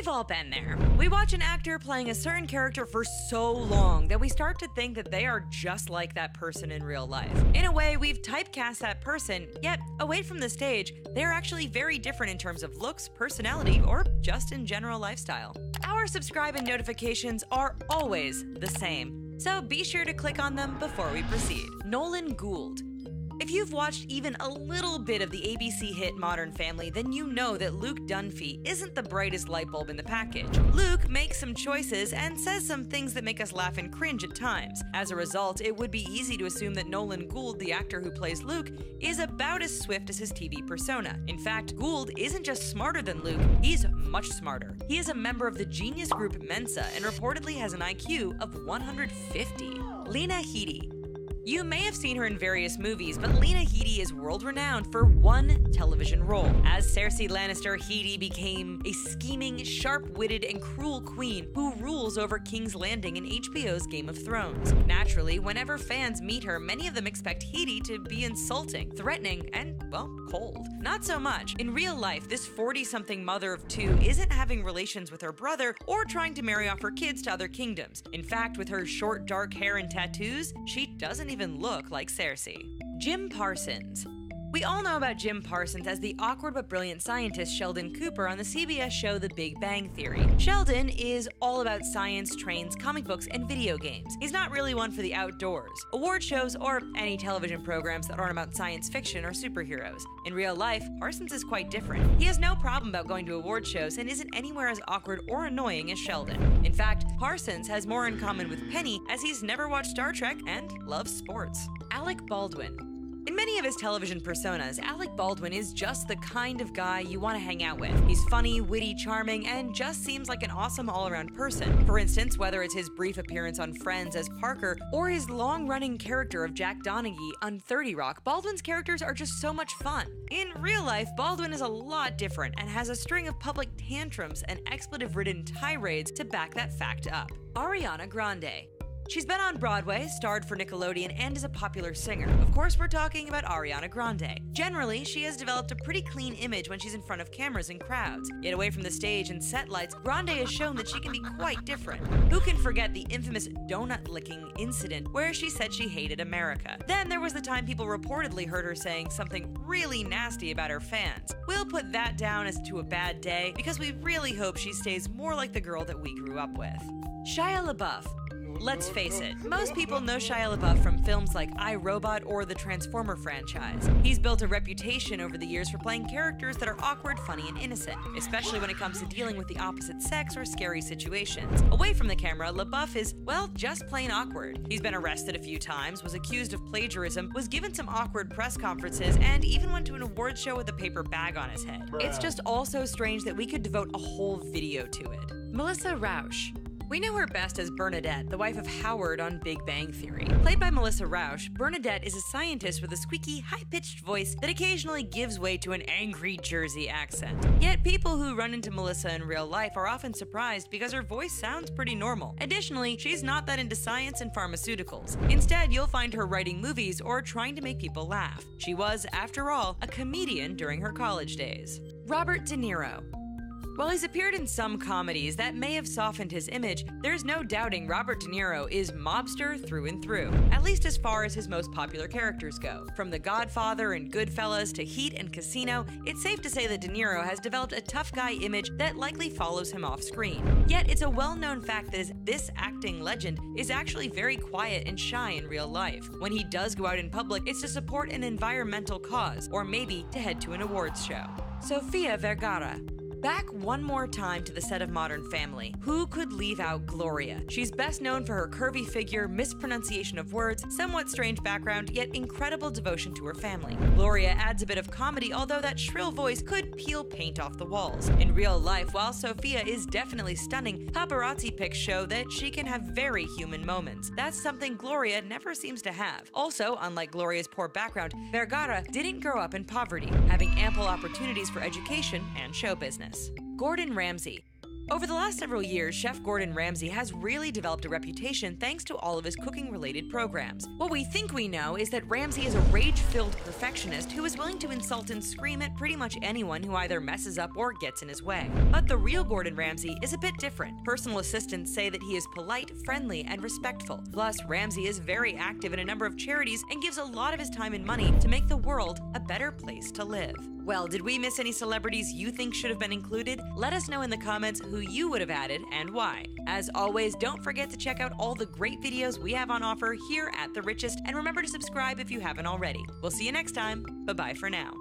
We've all been there. We watch an actor playing a certain character for so long that we start to think that they are just like that person in real life. In a way, we've typecast that person, yet, away from the stage, they're actually very different in terms of looks, personality, or just in general lifestyle. Our subscribe and notifications are always the same, so be sure to click on them before we proceed. Nolan Gould. If you've watched even a little bit of the ABC hit Modern Family, then you know that Luke Dunphy isn't the brightest light bulb in the package. Luke makes some choices and says some things that make us laugh and cringe at times. As a result, it would be easy to assume that Nolan Gould, the actor who plays Luke, is about as swift as his TV persona. In fact, Gould isn't just smarter than Luke, he's much smarter. He is a member of the genius group Mensa and reportedly has an IQ of 150. Lena Headey. You may have seen her in various movies, but Lena Headey is world renowned for one television role. As Cersei Lannister, Headey became a scheming, sharp witted, and cruel queen who rules over King's Landing in HBO's Game of Thrones. Naturally, whenever fans meet her, many of them expect Headey to be insulting, threatening, and, well, cold. Not so much. In real life, this 40 something mother of two isn't having relations with her brother or trying to marry off her kids to other kingdoms. In fact, with her short, dark hair and tattoos, she doesn't even look like Cersei. Jim Parsons. We all know about Jim Parsons as the awkward but brilliant scientist Sheldon Cooper on the CBS show The Big Bang Theory. Sheldon is all about science, trains, comic books, and video games. He's not really one for the outdoors, award shows, or any television programs that aren't about science fiction or superheroes. In real life, Parsons is quite different. He has no problem about going to award shows and isn't anywhere as awkward or annoying as Sheldon. In fact, Parsons has more in common with Penny as he's never watched Star Trek and loves sports. Alec Baldwin. In many of his television personas, Alec Baldwin is just the kind of guy you want to hang out with. He's funny, witty, charming, and just seems like an awesome all around person. For instance, whether it's his brief appearance on Friends as Parker or his long running character of Jack Donaghy on 30 Rock, Baldwin's characters are just so much fun. In real life, Baldwin is a lot different and has a string of public tantrums and expletive ridden tirades to back that fact up. Ariana Grande. She's been on Broadway, starred for Nickelodeon, and is a popular singer. Of course, we're talking about Ariana Grande. Generally, she has developed a pretty clean image when she's in front of cameras and crowds. Yet away from the stage and set lights, Grande has shown that she can be quite different. Who can forget the infamous donut licking incident where she said she hated America? Then there was the time people reportedly heard her saying something really nasty about her fans. We'll put that down as to a bad day because we really hope she stays more like the girl that we grew up with. Shia LaBeouf. Let's face it, most people know Shia LaBeouf from films like I Robot or the Transformer franchise. He's built a reputation over the years for playing characters that are awkward, funny, and innocent, especially when it comes to dealing with the opposite sex or scary situations. Away from the camera, LaBeouf is, well, just plain awkward. He's been arrested a few times, was accused of plagiarism, was given some awkward press conferences, and even went to an award show with a paper bag on his head. It's just all so strange that we could devote a whole video to it. Melissa Rauch. We know her best as Bernadette, the wife of Howard on Big Bang Theory. Played by Melissa Rauch, Bernadette is a scientist with a squeaky, high pitched voice that occasionally gives way to an angry Jersey accent. Yet, people who run into Melissa in real life are often surprised because her voice sounds pretty normal. Additionally, she's not that into science and pharmaceuticals. Instead, you'll find her writing movies or trying to make people laugh. She was, after all, a comedian during her college days. Robert De Niro. While he's appeared in some comedies that may have softened his image, there's no doubting Robert De Niro is mobster through and through, at least as far as his most popular characters go. From The Godfather and Goodfellas to Heat and Casino, it's safe to say that De Niro has developed a tough guy image that likely follows him off screen. Yet it's a well known fact that this acting legend is actually very quiet and shy in real life. When he does go out in public, it's to support an environmental cause, or maybe to head to an awards show. Sofia Vergara. Back one more time to the set of Modern Family. Who could leave out Gloria? She's best known for her curvy figure, mispronunciation of words, somewhat strange background, yet incredible devotion to her family. Gloria adds a bit of comedy, although that shrill voice could peel paint off the walls. In real life, while Sofia is definitely stunning, paparazzi pics show that she can have very human moments. That's something Gloria never seems to have. Also, unlike Gloria's poor background, Vergara didn't grow up in poverty, having ample opportunities for education and show business. Gordon Ramsay. Over the last several years, Chef Gordon Ramsay has really developed a reputation thanks to all of his cooking related programs. What we think we know is that Ramsay is a rage filled perfectionist who is willing to insult and scream at pretty much anyone who either messes up or gets in his way. But the real Gordon Ramsay is a bit different. Personal assistants say that he is polite, friendly, and respectful. Plus, Ramsay is very active in a number of charities and gives a lot of his time and money to make the world a better place to live. Well, did we miss any celebrities you think should have been included? Let us know in the comments who you would have added and why. As always, don't forget to check out all the great videos we have on offer here at The Richest, and remember to subscribe if you haven't already. We'll see you next time. Bye bye for now.